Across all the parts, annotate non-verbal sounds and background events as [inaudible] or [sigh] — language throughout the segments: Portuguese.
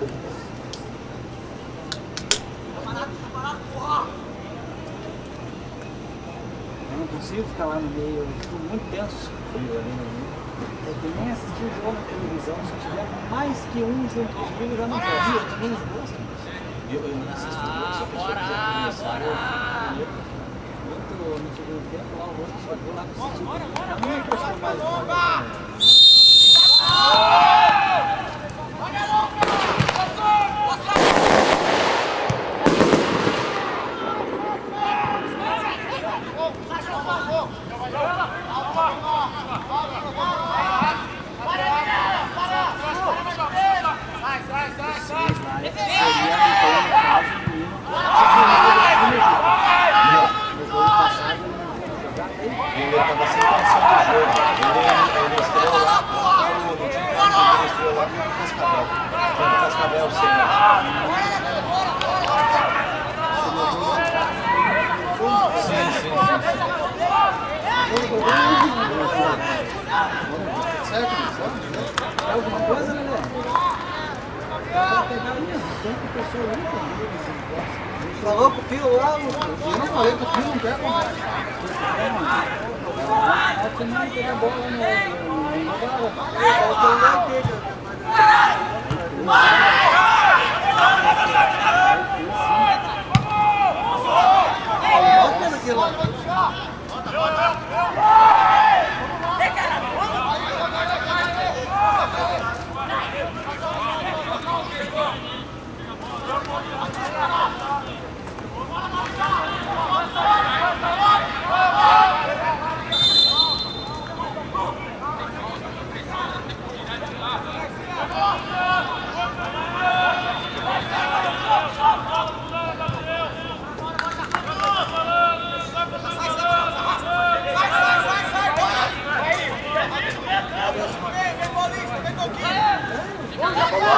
Eu não consigo ficar lá no meio, eu fico muito tenso. Eu nem assistir o jogo na televisão, se tiver mais que um junto comigo, eu já não posso. Eu também não gosto. Eu, eu não assisto o jogo, se a pessoa quiser começar, eu fico muito no segundo tempo, lá o outro chegou lá no sentido. A minha questão mais Ele estava sem condição do jogo. Ele, ele estreou lá no, no time que ele estreou lá no Cascavel. Foi no Cascavel, sim. Sim, sim, Certo? É alguma coisa, né? Pra pegar ali, tem que a pessoa ali, Falou com o Pio lá, eu não falei que o Pio não comprar. É que não tem a bola Pedro!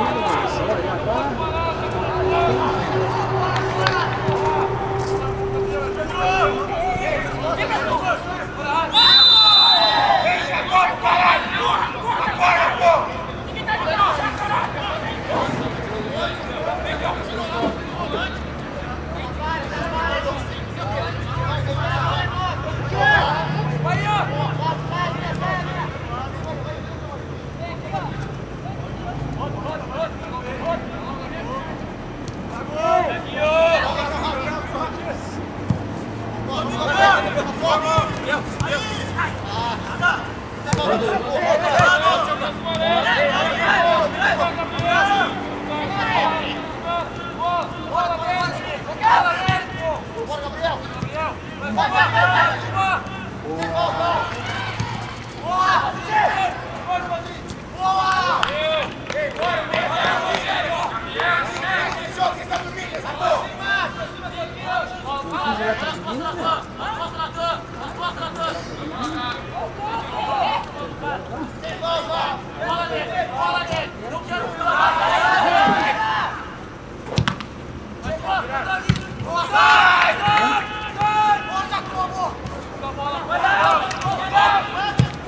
O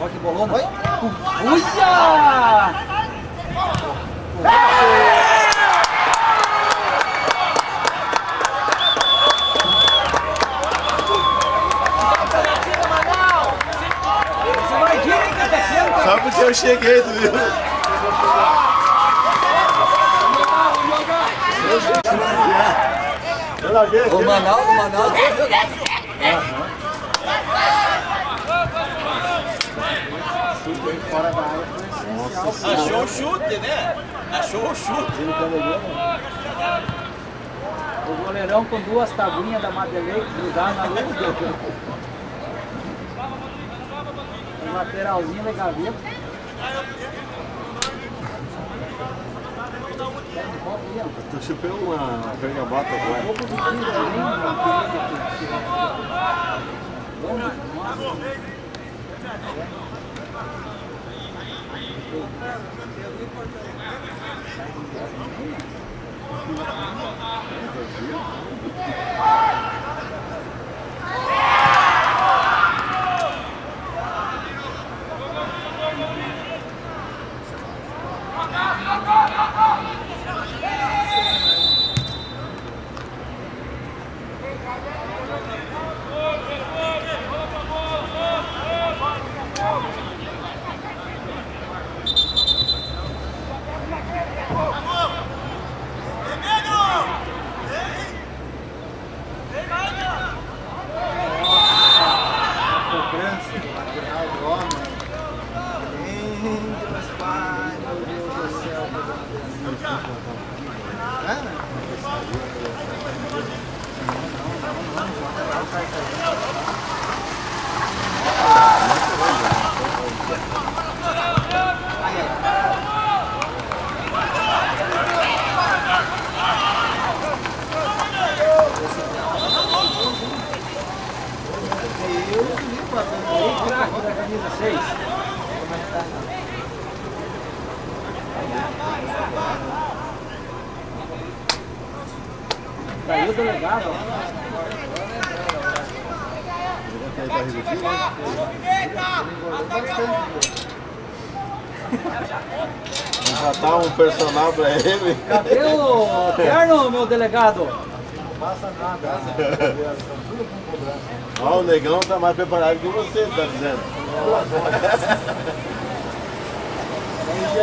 Olha que bolona. Uia! Eu cheguei, tu viu? O Manaus, o Manaus. Achou o chute, né? Achou o chute. O goleirão com duas tabuinhas da Madelei grudadas na luz. [laughs] Um lateralzinho da gaveta. Tu chupei uma pergabata Um agora. pouco de tiro ali, não queria cobrança do lateral do homem. Deus, pai, meu Deus do céu, meu Deus. Hã? Eu vi passando aí, craque da camisa 6. Como é que tá? Caiu o delegado, ó. Vamos botar um personal pra ele. Cadê o terno, meu delegado? Ó, o negão tá mais preparado que você, tá dizendo. Muito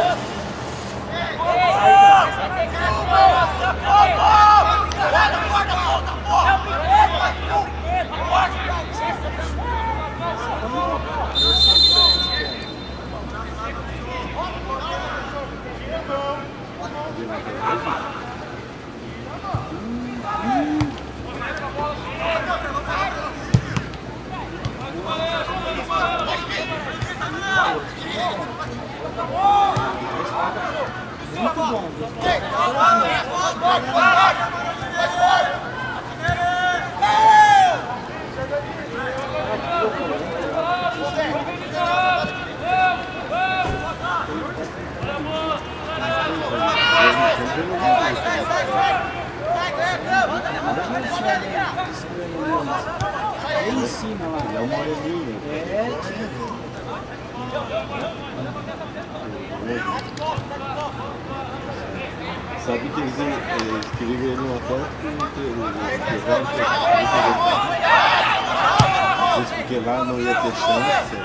Aí em cima lá. Ele é um moreninho. É, tinha. Sabe que eles, eles queriam ele numa foto que Diz porque lá não ia ter chance.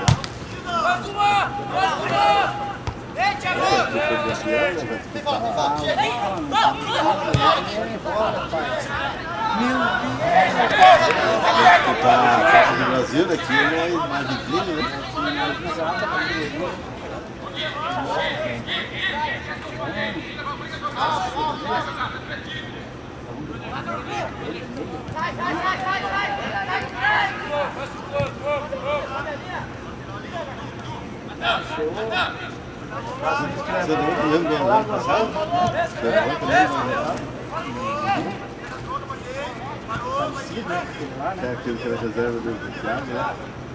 Disputar a Copa do Brasil daqui é mais, mais vidinho, né? Você não lembra do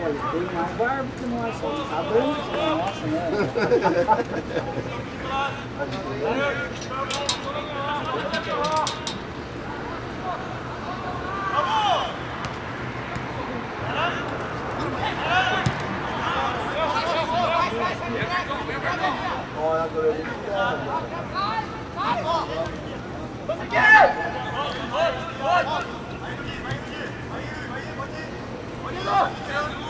ano passado? Foi também no ano Parecido, né? Aquele lá, né? É aquele que era reserva do Thiago, né? Viu aquele cinza tá vendo, né? Uma guarda inteira, É? Pô, ele tem mais barba que nós, só não tá branco, só nossa, né? Já tem um pico, né? Não, já tem um pico, já tá seco, né? Jogar, jogar, jogar. Ah, sim, só fica se olhando, na hora que você vai lá, você que nem o Dedotron aqui, cara. O Dedotron, não. Esse não. Marcelo, inventamos o argentino. Nós conversamos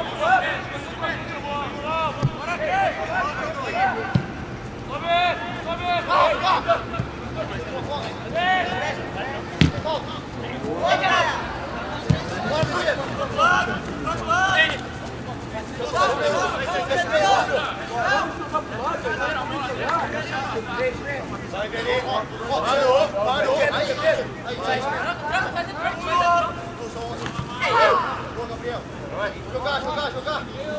essa vez? Daí a gente começar a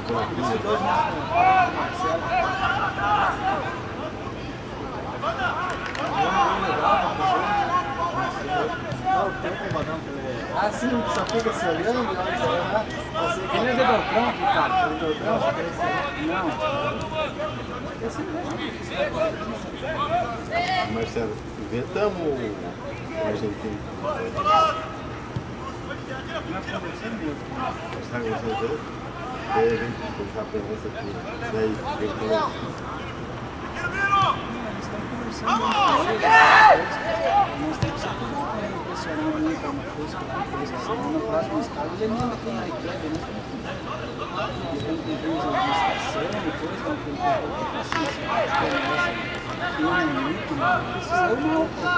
presença aqui. Daí, inventou. Nós temos que sempre né? E. E um muito Precisa ir mal pro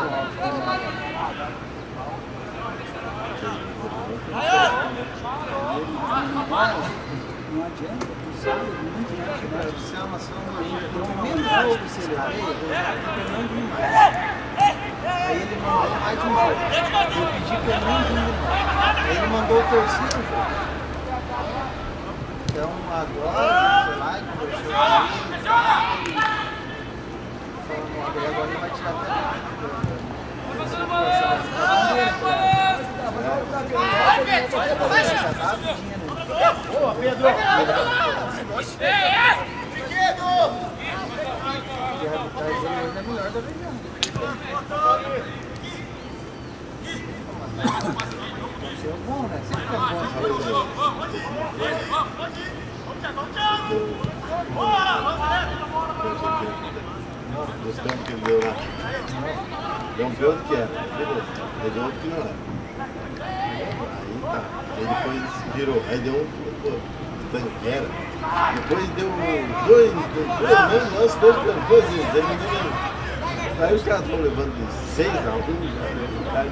alto. Não adianta, tu sabe muito né, tirar Você é uma ação menos jogo que eu tô pegando demais. Aí ele mandou mais um jogo. Eu pedi que eu não vim mais. Aí ele mandou o terceiro jogo. Então agora, foi lá e conversou. Falando, "Olha, agora ele vai tirar Boa, Pedro! E a arbitragem ainda é melhor da região. Isso é bom, né? Sempre é bom. Os campos que ele deu lá. Deu um pior do que era. Beleza. Ele deu outro que não era. Tá. Aí depois virou. Aí deu um pô, tanque que era. Depois deu dois, dois mesmo dois pelos dois vezes. Aí. Aí os caras estão levando de seis a um. já.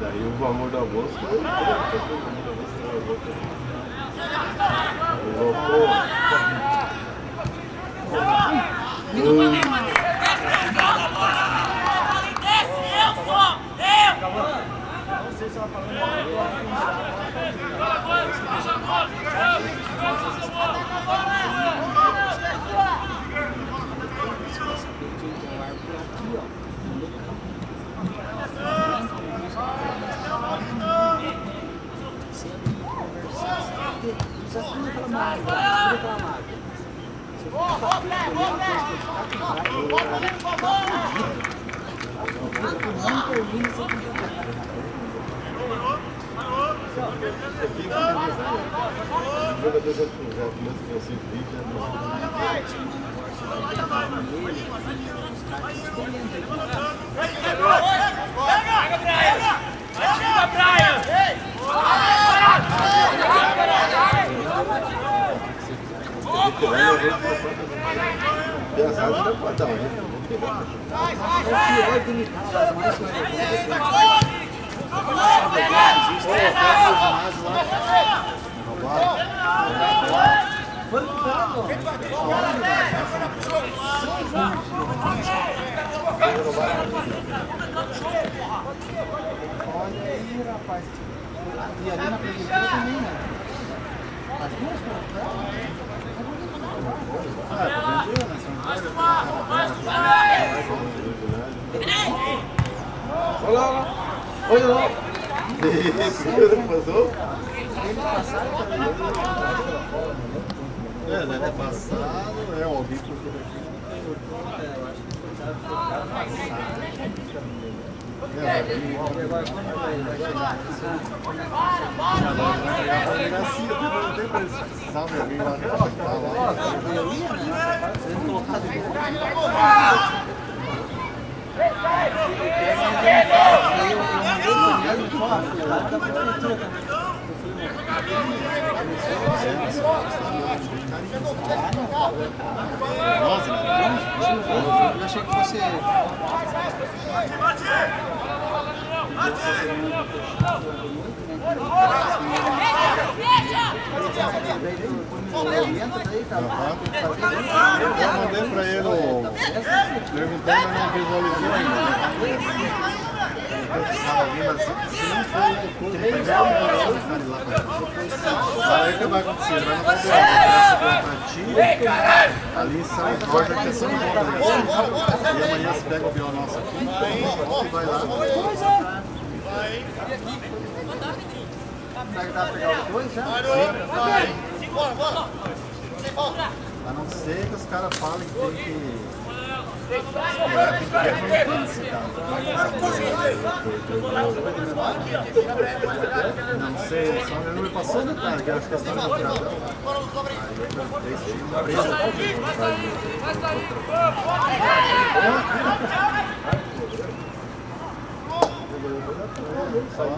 Daí o amor do almoço foi. Colocou. Desafio reclamado, reclamado. Você fica batendo ali, uma coisa que ele tá com raiva, Pesado não pode dar, né? É o pior que me faz mais nervoso. Foi o cara, Olha aí, rapaz. E ali na prefeitura também, né? As duas Olha lá, olha lá. Passou? É, né? Passado, é aqui. É, lá no hospital lá. Eu colocado de boa. Aí eu e achei que fosse. Eu mandei pra ele o- perguntando, não visualizou ainda. Se não o pra Aí o que vai acontecer? Ele vai ali em São Jorge, que é São Jorge. E amanhã você pega o viol nosso aqui, vai lá. Será que dá pra pegar os dois já? Bora, bora! A não ser que os caras falem que tem que. É. Não sei, só não me passou, né, cara? Que acho que a história do tiradão. Aí eu perguntei se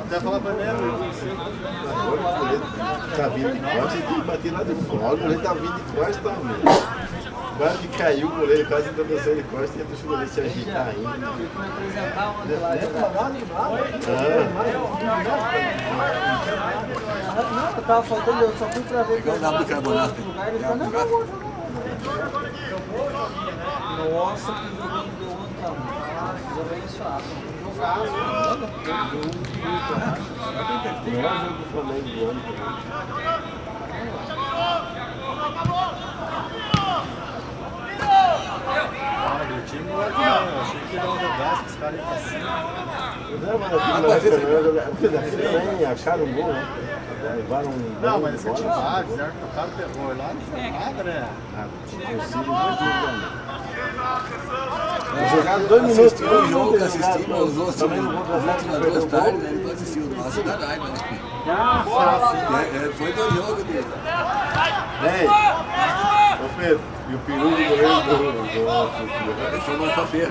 Deve falar pra mim, Tá vindo de costas, tem que bater lá de fora, ele tá vindo de costas também. Quase que caiu o goleiro, quase sair de costas e deixou o goleiro se agitar ainda. que Não, eu tava faltando, eu só fui pra ver não, vou jogar. Nossa, que deu Jogar, Melhor jogo do Flamengo do ano. Ah, do time não é que não, achei que não os. Não, não não jogar. Porque daqui também acharam um gol, né? Levaram um Não, mas esse bola. atividade, né? O terror lá não foi nada, né? Ah, consigo não jogar. Jogaram dois minutos. Assistiu o jogo, jogaram, os outros também não vou as trazer, duas tardes, né? Depois assistiu o nosso da raiva, né? É, é, foi do jogo dele. Ei, ô Pedro, e o peru do goleiro do do nosso filho? Deixou no papel.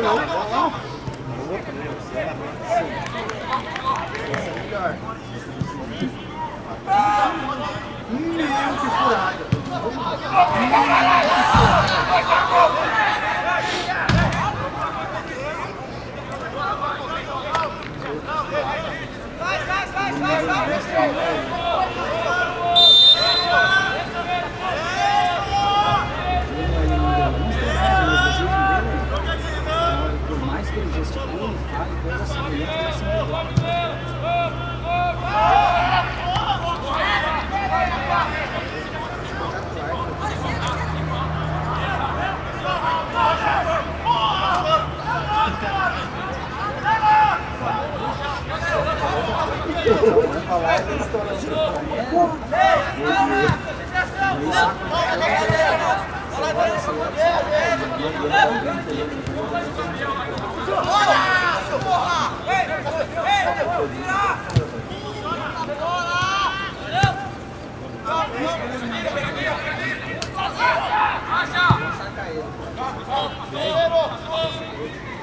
Não, não, não. Por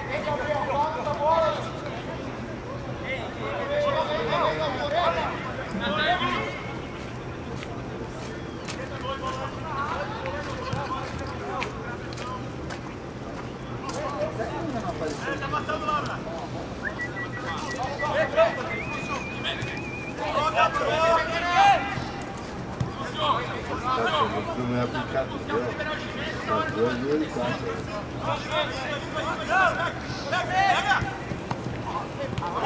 Vem, Gabriel, bota a bola! Tá Pega! Pega!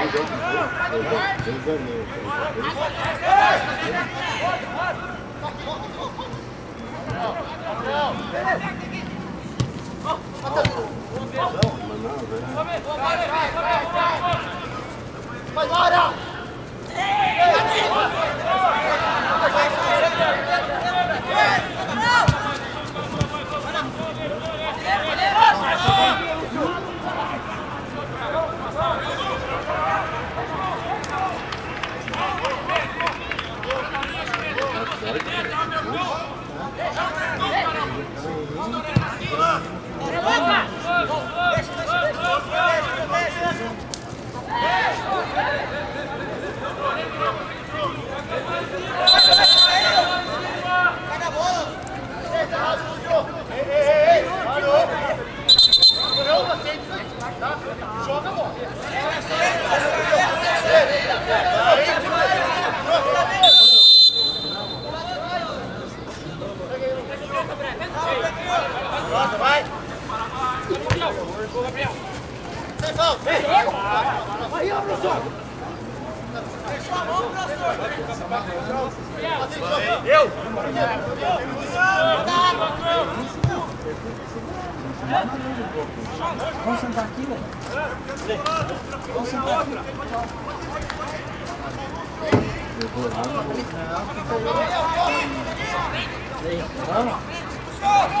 Vai, bora! Vai, bora! Não é aplicado dele. Tá dois e ele quatro. Ela, ela, ela. Poxa, onde? Vamos sentar aqui, velho. Vamos sentar aqui. Aí, Vamos. Ah!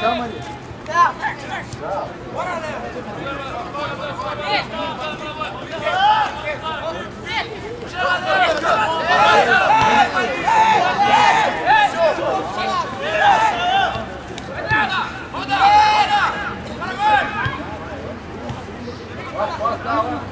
Calma aí. Bora, Léo. Chama, Léo. Gabriel!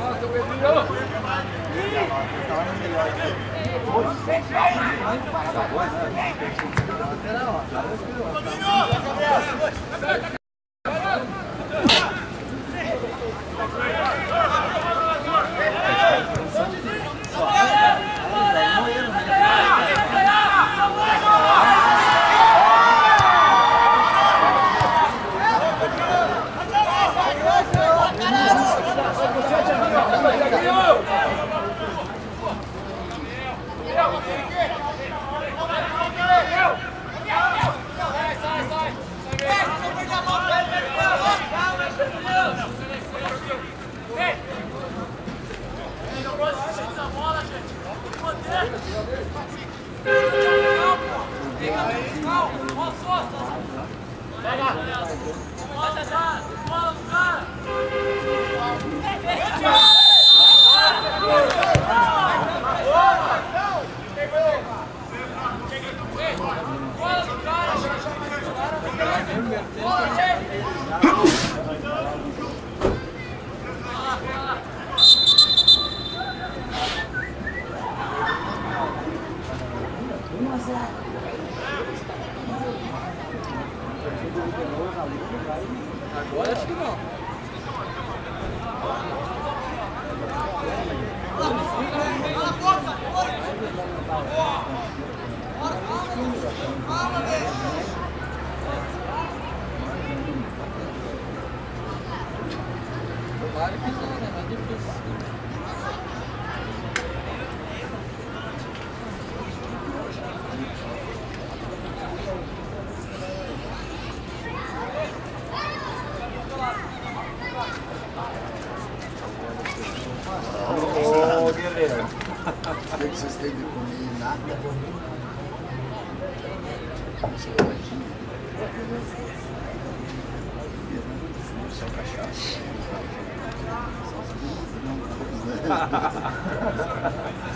Ha ha ha ha.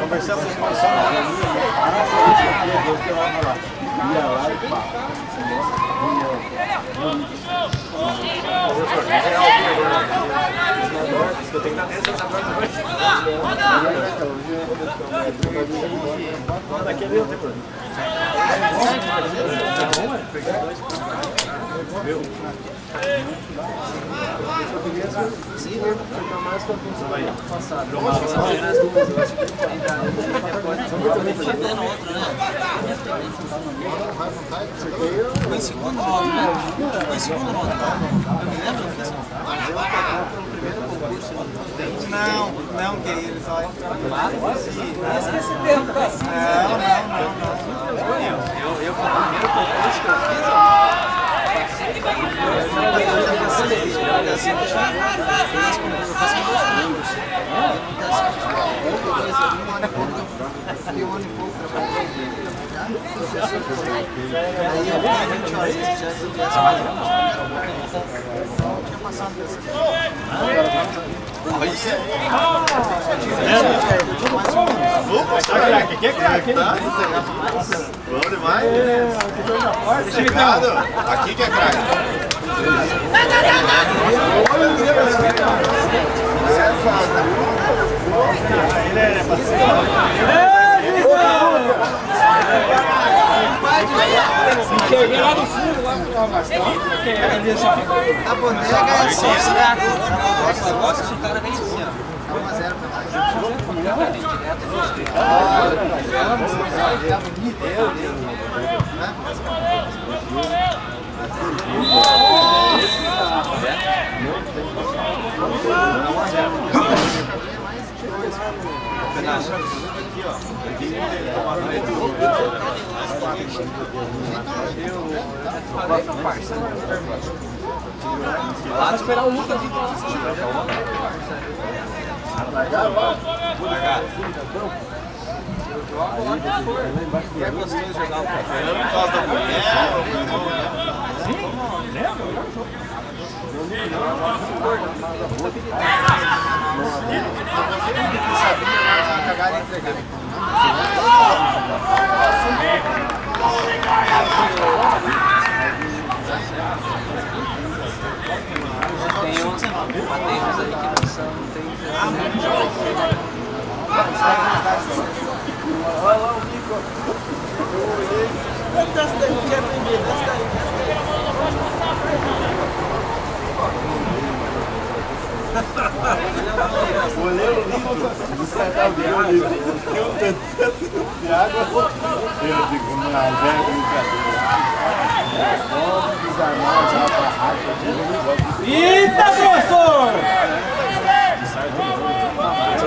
Conversamos com a senhora. Matei ele, achou que. Matei ele, achou que melhorou esse meu professor. Eu tenho lá. Conversamos com o pessoal na Ia lá e pá. Eu tenho que estar dentro dessa porta Daquele eu tenho problema. Não, não, que eles olham. Esse que esse tempo tá assim. Não, não, não. Eu, eu, o primeiro concurso que eu fiz, Bom demais. Obrigado. Aqui que é craque. Cheguei lá no fundo, lá no aqui. A bodega é só cidade. Esse negócio, esse cara vem assim, ó. 1 a 0 pra nós. Lá esperar o Lucas ir É gostoso jogar o café. Por causa da mulher. Cagaram e entregaram. Tem uns, tem uns aí que não são, não tem. Desce daí, daí. Goleiro lindo. Descartar o lindo. Eu de água. Eu digo, mas é brincadeira. Vamos desarmar já pra rádio. Eita, professor!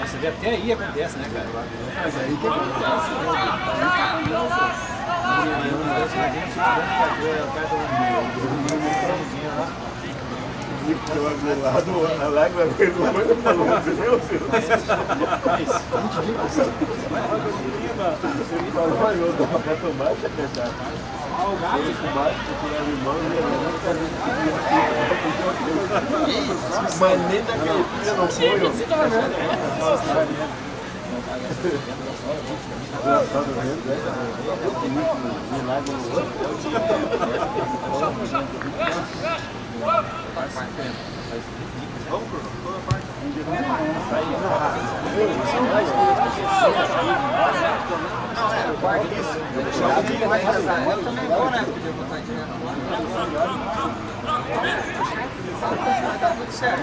Você vê até aí acontece, né, cara? Mas aí que Porque o agulhado, a lágrima veio no olho e falou, meu Deus. Ele falou, olha, eu dou pra tomar essa cachaça. Ele fumar, tirar limão, Mas nem da caipira não foi, ó. Engraçado mesmo, né? Milagre no outro. Quarto. Isso. Vai casar. Eu também vou, né? Podia botar direto Vai dar tudo certo.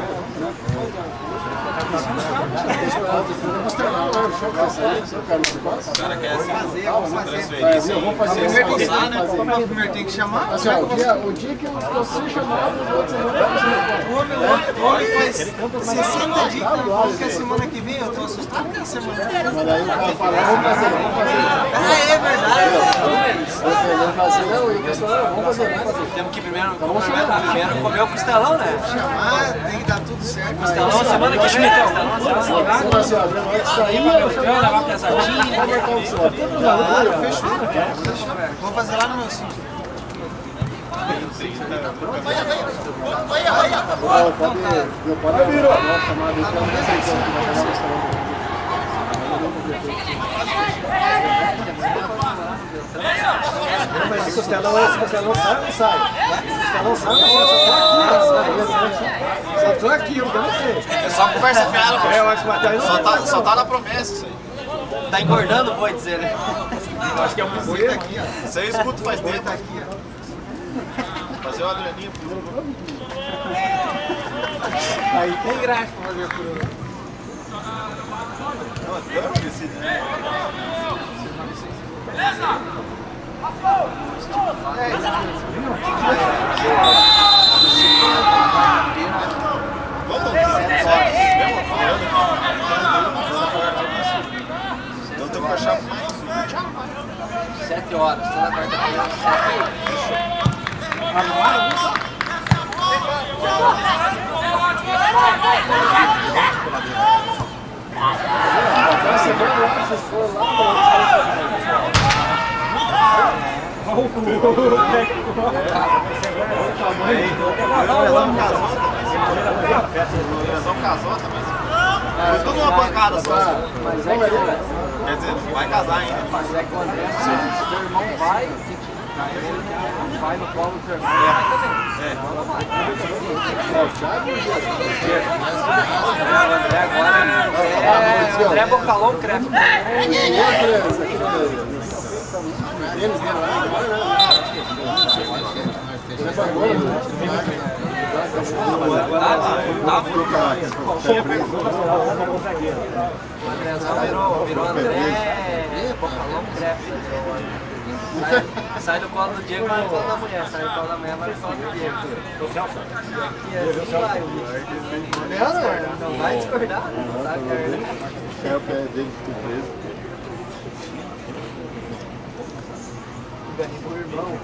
O cara quer Fazer, vamos fazer. Eu vou fazer isso. esforçar, né? O primeiro tem que chamar. Assim, ó, o dia, o dia que ser chamado, os outros não O homem, o homem faz 60 dias falou que a semana que vem eu tô assustado com a semana que vem. Mas daí o cara fala, vamos fazer, vamos fazer. Ah, é verdade. Vamos fazer, não, vamos fazer, vamos fazer. Temos que primeiro comer o costelão, Chamar, tem que dar tudo certo. Costelão semana que de pesadinho. Vou fazer lá no meu sítio. Eu pode abrir, ó. chamada aí, que eu não sei se vai fazer o restaurante. Mas esse costelão, esse costelão sai, não sai. Esse costelão sai, não sai. Só tô aqui, eu não sei. É só conversa fiada, É, eu acho que Só tá, só tá na promessa isso aí. Tá engordando, pode dizer, né? Acho que é um bezerro. Isso aí eu escuto faz tempo. Fazer uma graninha pro grupo. Aí tem graça pra fazer por aí. Não, até eu preciso, né? Vamos, Eu tenho que achar mais Sete horas, toda quarta-feira, sete Não casou também. Foi tudo uma pancada só. Mas é que Quer dizer, vai casar ainda. Mas é que o André, se seu irmão vai, vai no colo do irmão, também. O André agora é Bocalão Crepe. Eles vieram lá, O Andrezão virou, virou André Bocalão Crepe. Sai, do colo do Diego vai colo da mulher, sai do colo da mulher vai colo do Diego. Não vai discordar, não sabe que é o pé dele que preso. O irmão,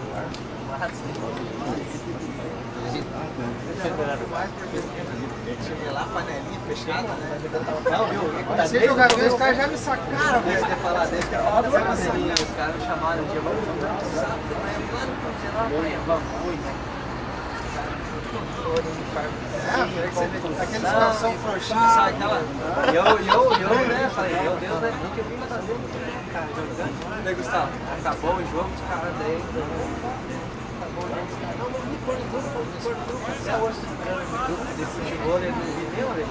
Cheguei lá, panelinha fechada, né? Não? Comecei a jogar bem, os caras já me sacaram, velho. ter falado, desde ter falado pra você, os caras me chamaram um dia, vamos jogar no sábado, mas claro, sei lá, vamos, fui, né? É, velho, que você vê, aqueles calção frouxinho, sabe aquela... E eu, eu, eu, né, falei, meu Deus, né, nunca vi mais fazer, cara, jogando. Daí, Gustavo, acabou o jogo, os caras daí, acabou o jogo, os caras, não, não me põe no grupo, até hoje, de futebol, ele não vi nenhuma vez.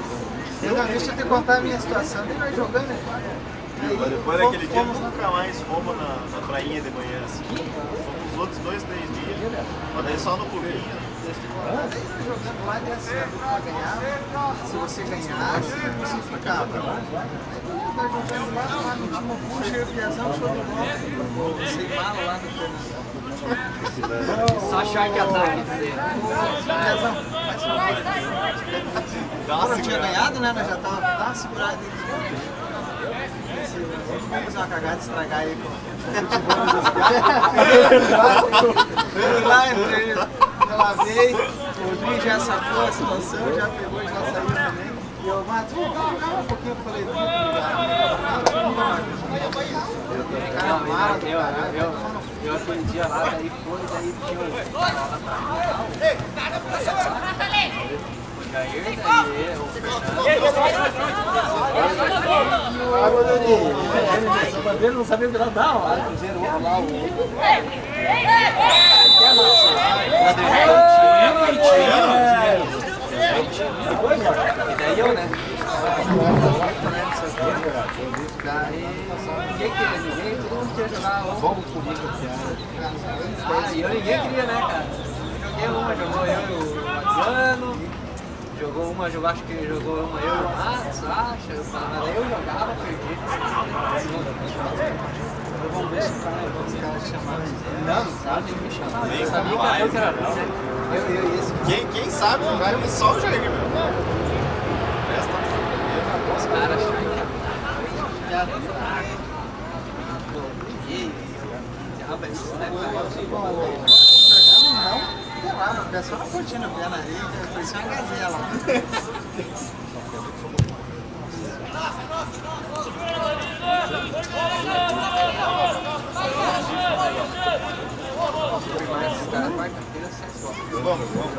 Não, deixa eu te contar a minha situação, nem nós jogando, né? Mas depois daquele dia, nunca mais fomos na, na prainha de manhã. Assim. Fomos os outros dois, três dias. Mas daí só no clubinho. Jogando lá dentro, se a dupla ganhava, se você ganhasse, você ficava. Aí nós jogando lá, lá no time puxa, eu e o Piazão, show de bola. Sem mala lá no começo. Só achar que ataque. Piazão, faz. Como não tinha ganhado, né? Nós já tava tá segurado aí. Vamos fazer uma cagada e estragar aí com Fui lá, entrei, já lavei, o Rodrigo já sacou a situação, já pegou e já saiu também. E eu, Matos, vamos jogar um pouquinho, eu falei, não, Não, eu, eu, eu, eu aquele dia lá, daí foi, daí tinha o cara lá Jair, daí o Fernando. Ah, Bandeirinha. Não sabia virar da hora. Cruzeiro lá, o E daí eu, ninguém queria e eu ninguém queria, né, cara? Joguei uma, jogou eu e o Adriano. Jogou uma, jogou, acho que jogou uma eu Matos, acho. Eu falava, eu jogava, perdi. Vamos ver se o cara, os caras chamaram. Não, não sabe, me chamaram. Eu sabia que eu que era? Eu, eu e esse. Quem, quem sabe não vai só o Jair, meu. Os caras acham que é Diabo, é isso, né, pelava, o pessoal não curtindo o pé na areia, parecia uma gazela. Vamos, vamos.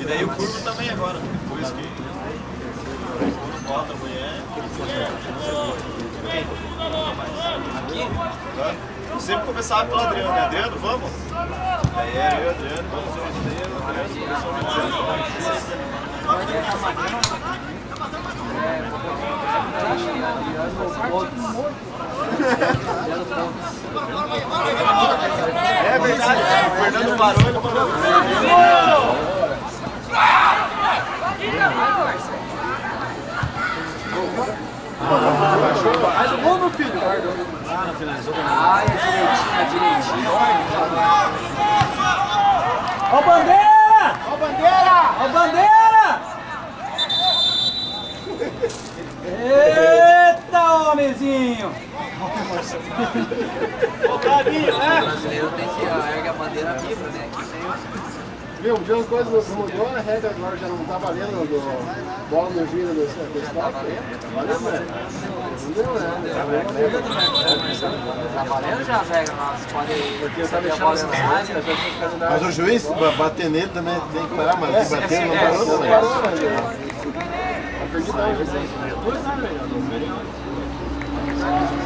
E daí o curso também agora. Isso que. Bota a mulher. Aqui? Sempre começava pelo Adriano, né? Adriano, vamos? Daí era eu Adriano, vamos eu e o Adriano, É verdade, o Fernando parou, ele parou. Faz o gol, meu filho. É direitinho, é direitinho. Ó bandeira! Ó bandeira! Ó bandeira! Eita, homenzinho! Ô, Fabinho, O né? brasileiro tem que ergue a bandeira viva, né? Que sem Viu, um dia uma coisa mudou, a regra agora já não tá valendo do bola no giro do, do estoque. Tá valendo, né? Não deu, né? Tá valendo já as regras pode. Porque eu tava deixando na área. Mas o juiz ba- bater nele também tem que parar, mas se bater não parou também. Não, Viu? Vamos deixar então as quartas.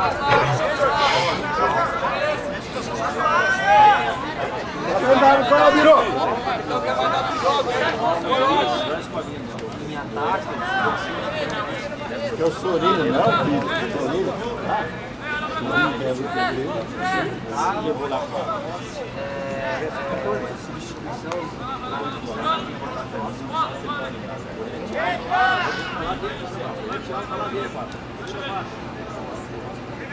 Mandaram? Que é o. Levou lá fora.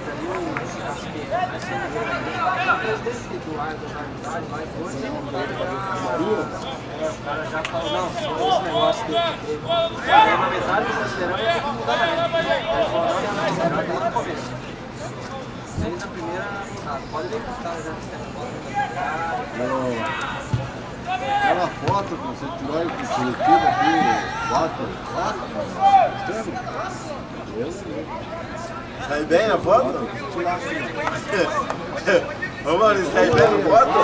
ali o acho que vai ser o presidente titular da unidade lá e hoje o cara já falou, não, esse negócio. Aí na metade do a começo. Primeira. Pode ver que os caras já fizeram Aquela foto que você tirou com o coletivo aqui, quatro, quatro, extremo. Sai bem a foto? [laughs] Ô Maurício, sai bem a foto?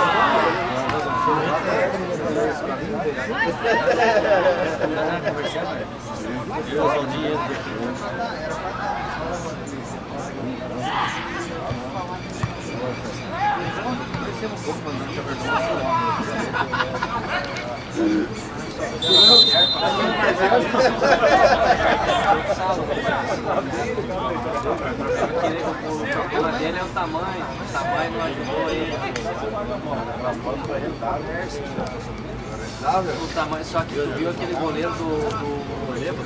O [laughs] problema dele é o tamanho. O tamanho não ajudou ele. O tamanho, só que tu viu aquele goleiro do, do Lembra?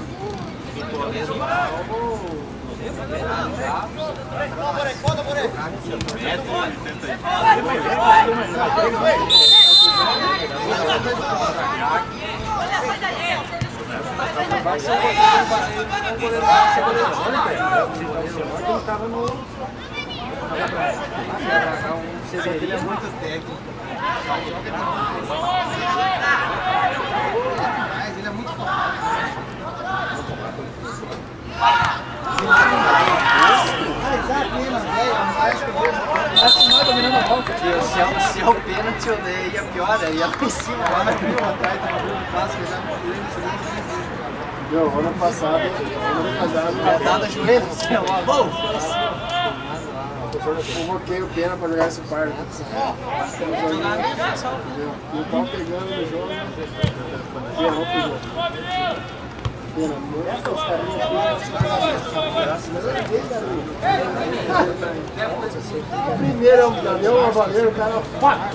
O goleiro lá, o... Já. Vai ser o goleiro, vai- o goleiro vai ser o goleiro bom, né, velho? Ele tava no. Um Severino. muito técnico. Ele é muito forte. A se é, o- se é o pênalti, eu dei, ia pior, ia lá em cima. Lá Lá. viu atrás lembro isso aí. Meu, ano passado, ano passado, Dada joelho, assim, ó. Bom. eu convoquei o Pena pra jogar esse par. né? E eu tava pegando no jogo. Pena, não pegou. Pena, não os carinhas aqui. Primeiro, já deu uma valeira, o cara. Pá!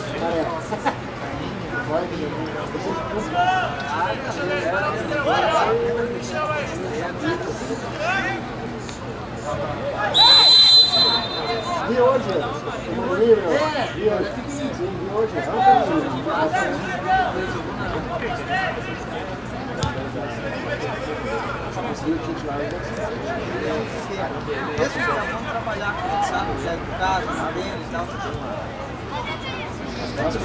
Vi hoje, livro, vi hoje. Sim, vi hoje. Cara, vamos trabalhar com sabe? Já educado, sabendo e tal. Deixa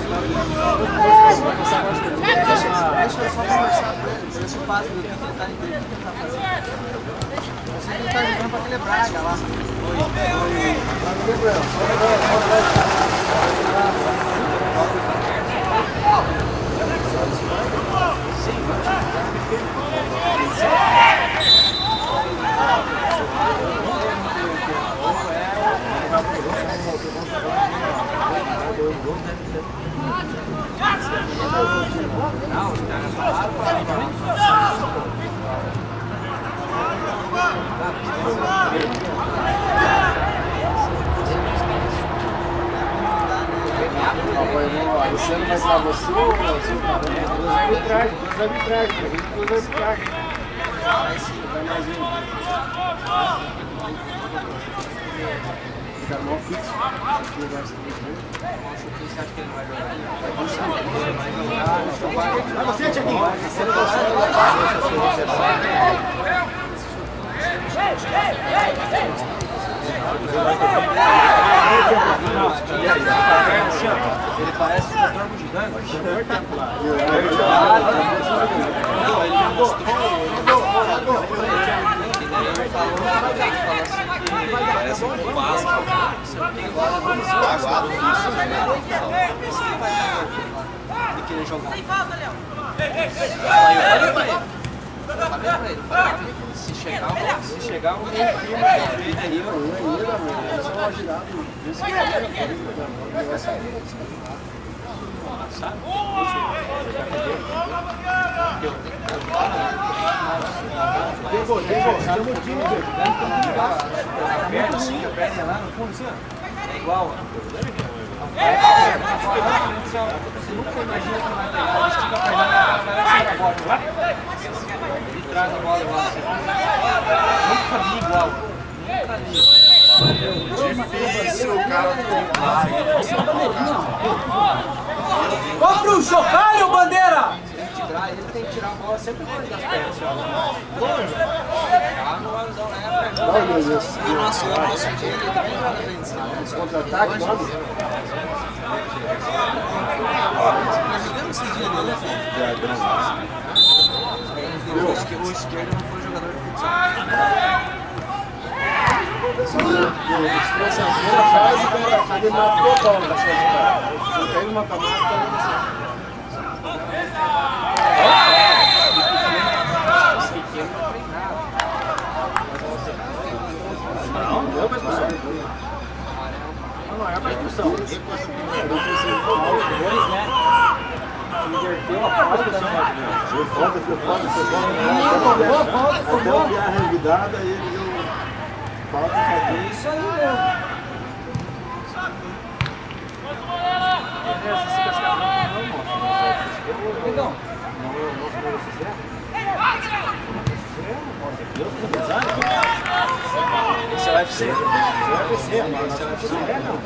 eu só conversar com ele, faz do que ele tá entendendo o que ele tá fazendo. Sei que ele tá jogando pra aquele Braga lá. Esse ano vai estar você ou você? Duas arbitragens, duas arbitragens, a Fica mó fixo. Aqui vai ser Vai você. Ele parece um doutor bugigante. Não, ele. Ele ele falou assim que parece um básico. Você não tem agora no Agora Você vai estar de querer jogar. Eu falei pra ele. Falei pra ele. falei, Se chegar, se chegar o meio firme do jeito aí, eu só uma girada. Isso que é Pegou, pegou. Cadê o time? A perna assim, a perna lá no fundo, assim, ó. É igual. Você nunca imagina que vai a lá sai a bola. A bola igual. Nunca igual. Difícil o cara Ó pro chocalho, bandeira! Ele tem que tirar a bola sempre por das pernas. assim, ó. Ah, não vai usar é a perna. Ai, meu Deus. E o nosso o nosso time ele também joga bem de cima. Esse contra-ataque, mano. Nós jogamos esse dia dele, O esquerdo- O esquerdo não foi jogador de futsal. Essa primeira fase, ele matou a bola da sua jogada. Ele numa camada, tá Não, não é pra expulsão. Não, não é pra expulsão. Dois, né? Inverteu a falta, né? Foi foda, foi foda, foi foda. tomou a falta, Até tomou. o Guiar revidada e ele deu falta e cadê? Isso aí mesmo. Essa se cascar, não, não, não. Legal. Esse é o UFC. Esse é o UFC, mano. Esse é o UFC. É, não.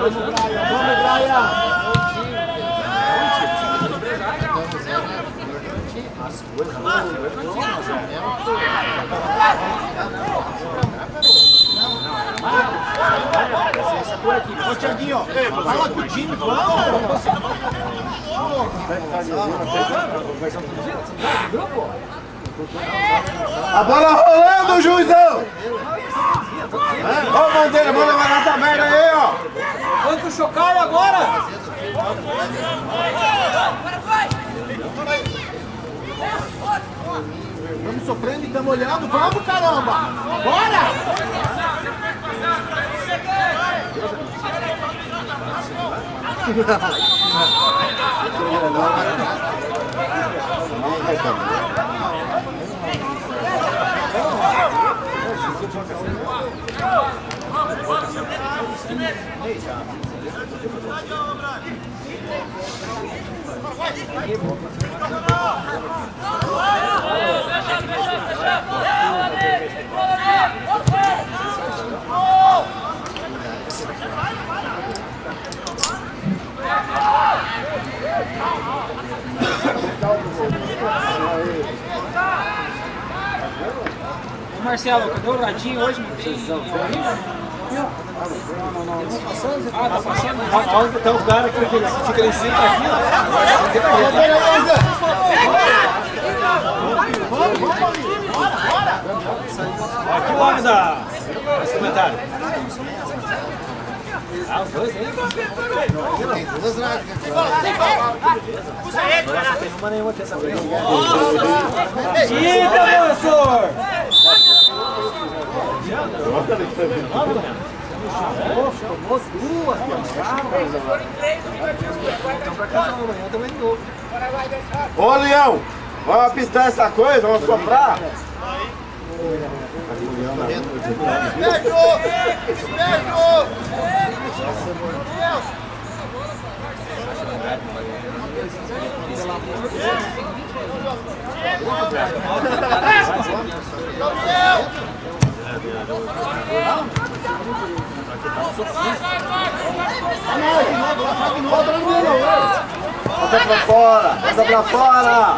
Vamos, Brian! Vamos, Brian! Ô, Tiaguinho, fala com o time, vamos! A bola rolando, juizão! Ô, Bandeira, manda levar essa merda aí, ó! Quanto chocalho agora? Vamos sofrendo e estamos olhando, vamos, caramba! Bora! [laughs] Ô, Marcelo, cadê o radinho hoje? Não tem Ah, tá passando? Onde tá o cara que fica em cima aqui, ó. Aqui o homem da. Esse comentário. Ah, os dois? Nossa, tem uma nenhuma terça duas, Ô, Leão! Vamos apitar essa coisa, vamos soprar? Bota pra fora! Bota pra fora!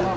Seja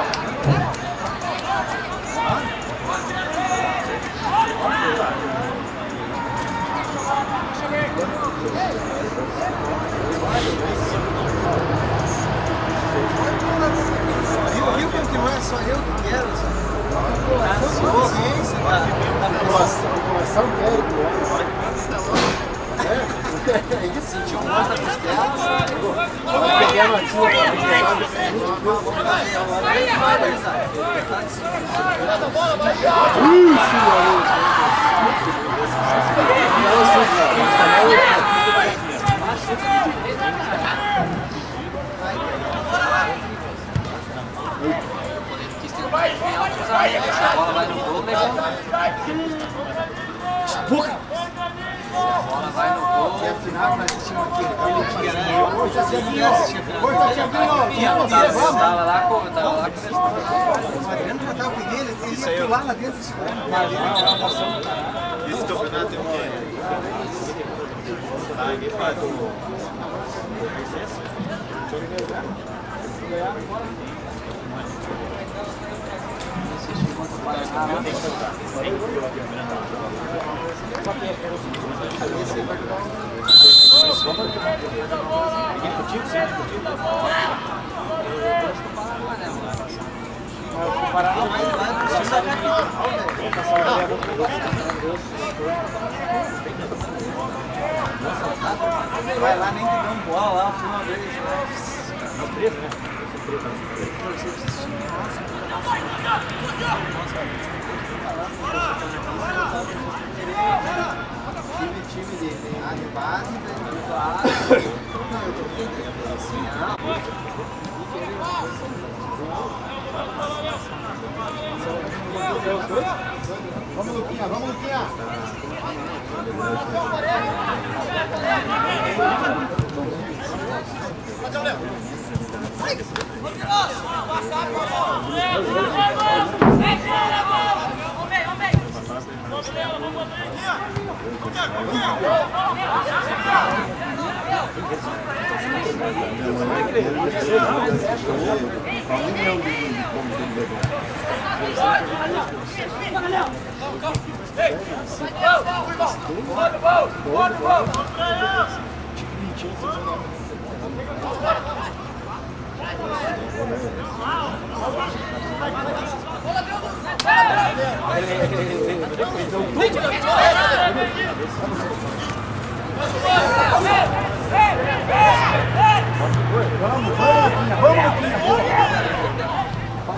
Viu que não é só eu que quero, sabe? Coração quer, Sentiu um gosto da costela. Eu peguei a notinha Quis tentar desviar o cruzamento, a bola vai gol, levou. Porra! A vai no gol. E afinal, nós assistimos aqui aquele dia, né? Hoje já tinha Tava tava lá com. Tava lá com O Adriano já tava com ele, ele ia pular lá dentro desse Esse campeonato é o quê? Ah, ninguém faz o... Vai lá, nem que deu um bola lá, fui uma vez. É o preto, né? Time, time dele, a de base, Vamos, Luquinha, vamos, Luquinha! Wonderful! Wonderful!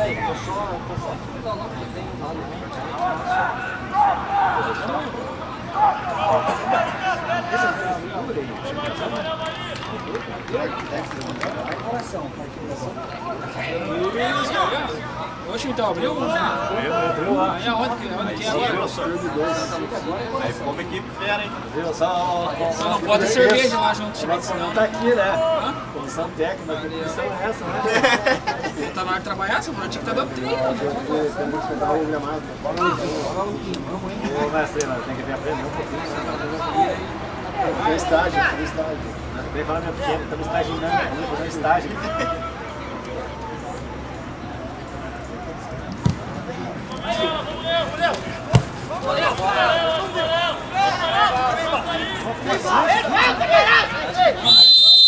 Eu só tô só aqui no que vem lá no vídeo. Oxe, então abriu? Abriu lá. Aí aonde que, onde que é agora? Aí ficou uma equipe fera, hein? Viu? Só... Só não pode cerveja lá junto, Não tá aqui, né? Comissão técnica, que comissão é essa, né? [laughs] Tá na hora de trabalhar, seu. Tinha que estar dando treino. Temos que pegar o gramado. Ô, mestre, tem que vir aprender um pouquinho. Tem estágio, tem estágio. Vem falar minha pequena, estamos estagiando, vamos fazer estágio.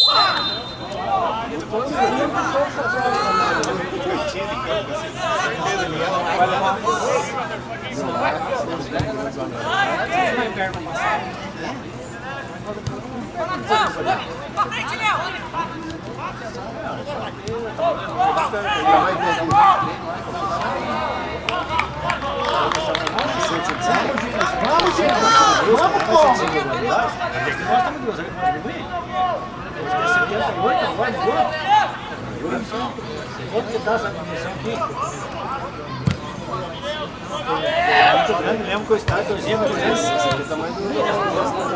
Vamos! Vamos, pô! Nós estamos duas, olha que nós vimos Hoje é 78 agora? Quanto que dá essa comissão aqui? É muito grande, lembro que o estádio torcia muito grande. Esse aqui é o tamanho do...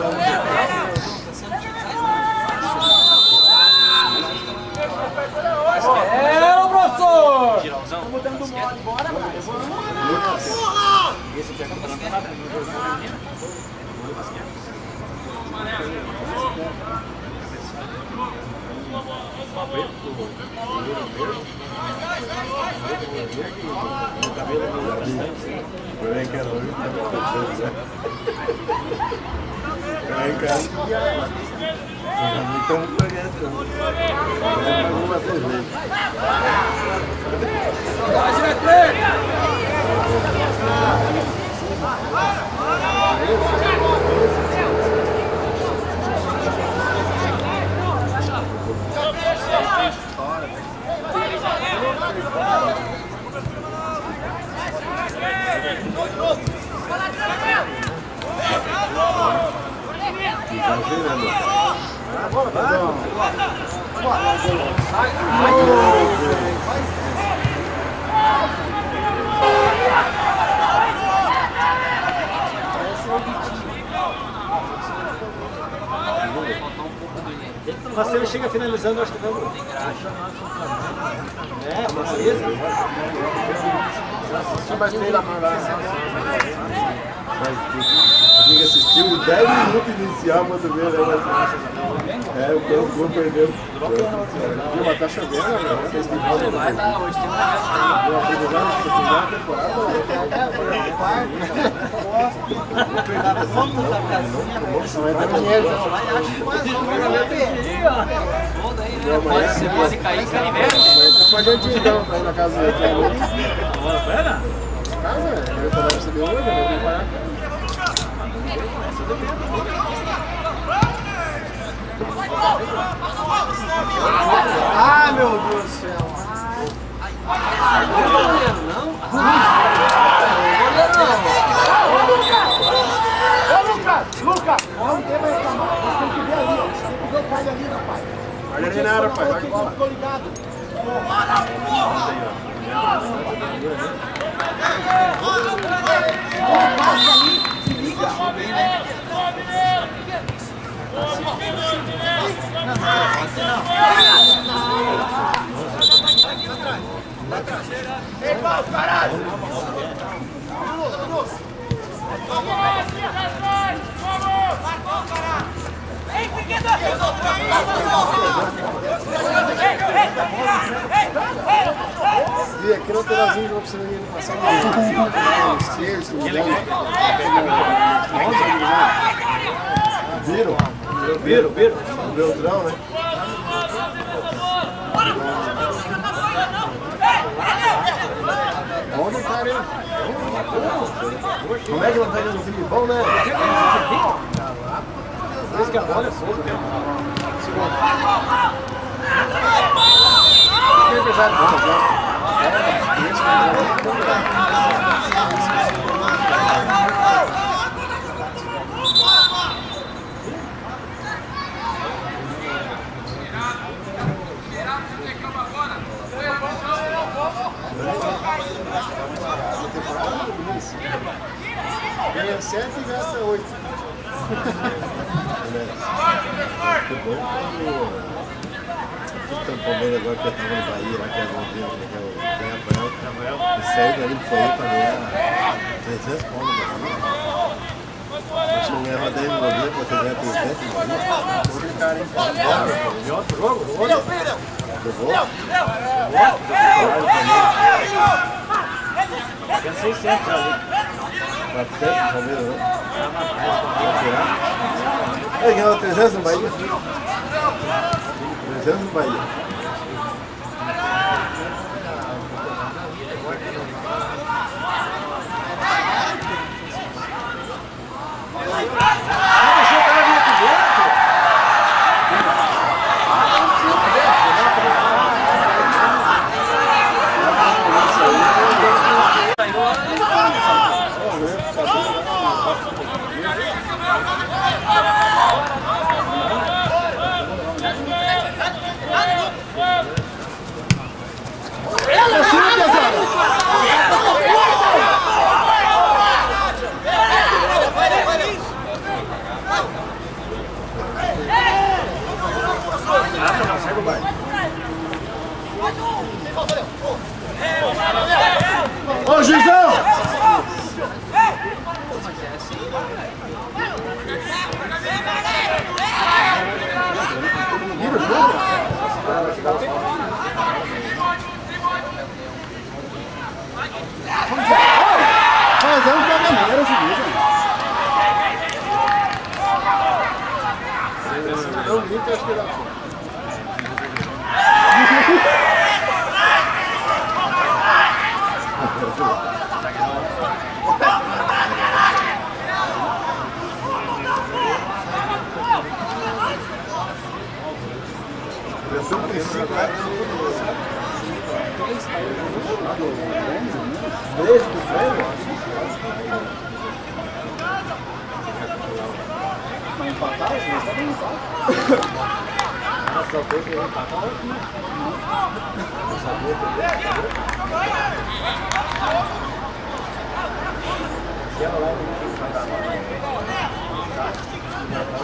Ei, Paulo, caralho! E aqui no pedazinho pra você ir passar no terço, no Viram? Viro. O Beltrão, né? Olha o cara, hein? Como é não tá indo no Filipão, né? Esse que a bola é fogo mesmo. É pesado, não, não. Ganha 7 e gasta 8. Então, o Palmeiras agora que eu tava no Bahia, lá que é o Gondinho, que é o Rafael, e saiu dali foi pra ganhar 300 pau no Bahia. Acho que ganhava 10 no Bahia, você ganha 300 no Bahia. Outro cara, hein? E outro jogo? Jogou? Tinha 600 ali. 400 Palmeiras, né? Vai tirar? Ele ganhava 300 no Bahia. 300 no Bahia. Ô, Juizão! Mas é um caganeiro esse vídeo. Eu vi que acho que dá. Pressão princípio, né? Três do Grêmio? Mas empataram, eles estavam empatados. Nossa, só foi que empataram aqui. Não sabia que ia lá,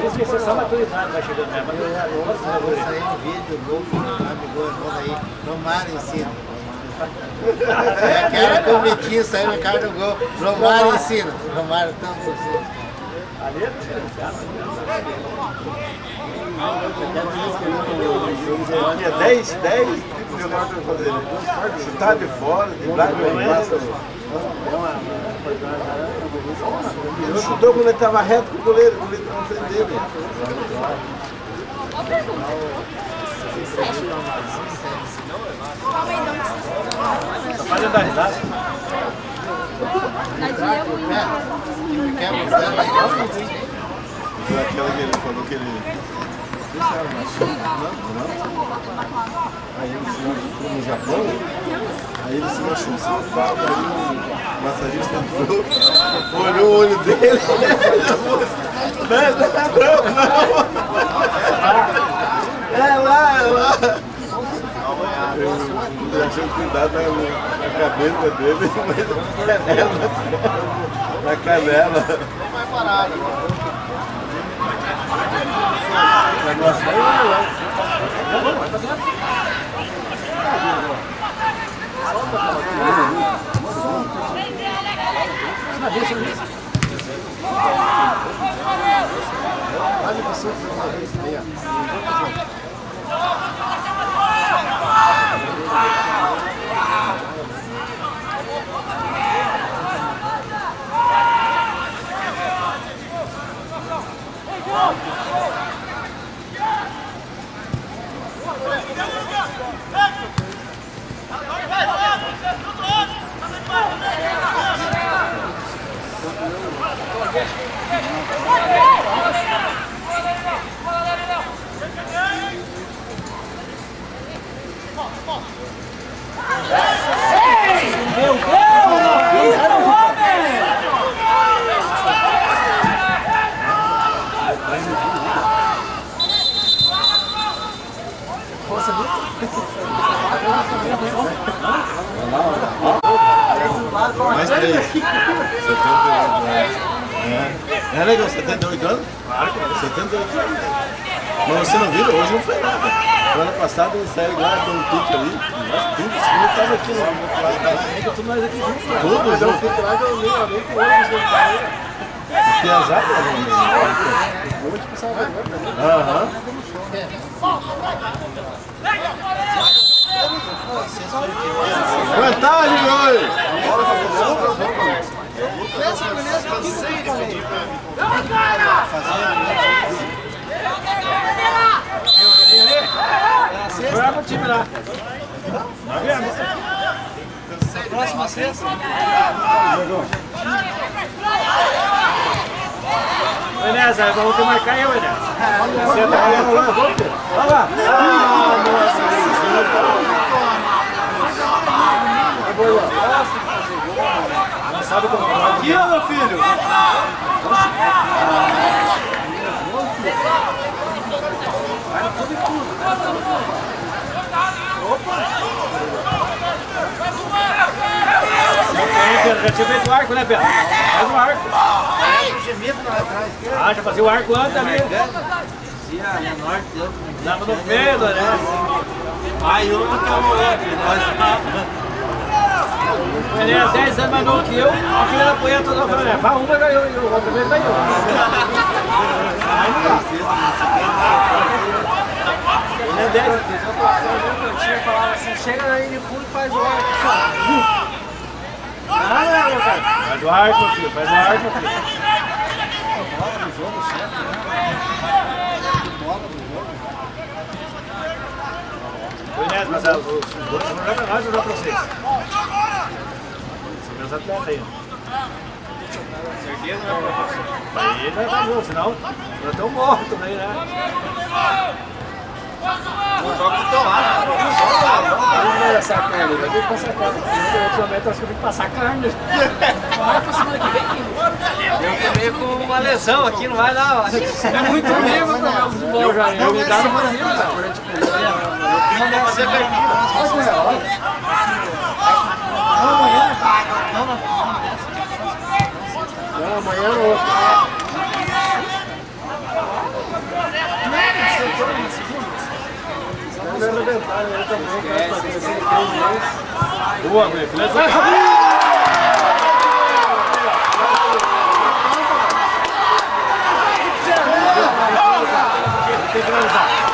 esquecer só a maturidade vai chegando mesmo. Eu já vou vou sair no vídeo, louco, amigo, quando aí, Romário ensina. É aquela que o Vitinho saiu no cara do gol. Romário ensina. Romário tanto assim. Tinha 10, 10 mil dólares pra fazer. Se tá de fora, de lá, de passa. Ele chutou quando ele tava reto com o goleiro, o goleiro tava na frente dele. Só fazendo dar risada. Quebra os dedos aí. Foi aquela que ele falou que ele. Aí ele se machucou no Japão, aí ele se machucou o massagista entrou, olhou o olho dele, não, não, não, é lá, é lá. Ele achou cuidado na, na cabeça dele, mas na canela, na canela. O negócio Olha que susto uma vez aí, Ô Inés, mas ah, os dois vão jogar pra nós ou jogar pra vocês? São meus atletas aí. Certeza, né, professor? Aí vai dar gol, senão nós estamos mortos aí, né? Joga pro teu lado. Não vai assar carne, vai ter que passar carne. Ultimamente acho que eu tenho que passar carne. Eu tô meio com uma lesão aqui, não vai dar. É muito mesmo pra jogar futebol já. Eu me dá semana Vamos fazer não, não, você não, não, não, não, não, não, Não, amanhã. Não, não. Não, não, não. Não não, não, não, também quero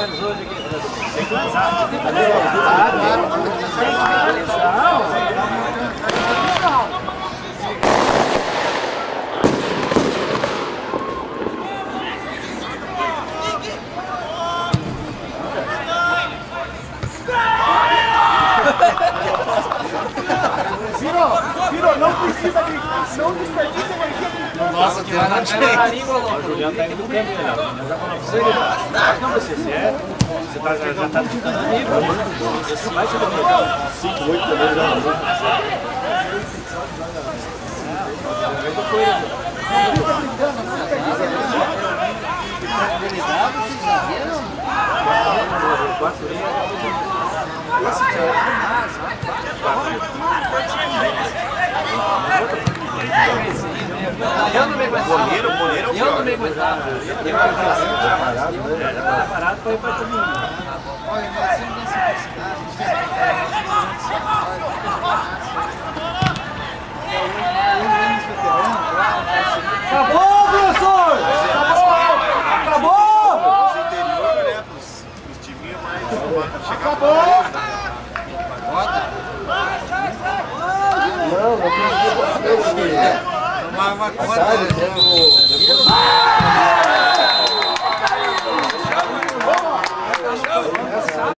Finalizou hoje aqui. Tem que finalizar. Virou, virou, não precisa gritar, não desperdiça energia. Nossa, que lá O Juliano tá indo né? Você, ele não você se é, você tá, já, já tá disputando a nível. Esse vai ser do 5, 8 também já não Eu não me aguentava. Goleiro, goleiro é o Eu não me aguentava. É, já tá parado pra ir pra todo mundo. Acabou, professor! Acabou! Acabou! Os né? Os timinhos mais. Chega Tomar uma conta.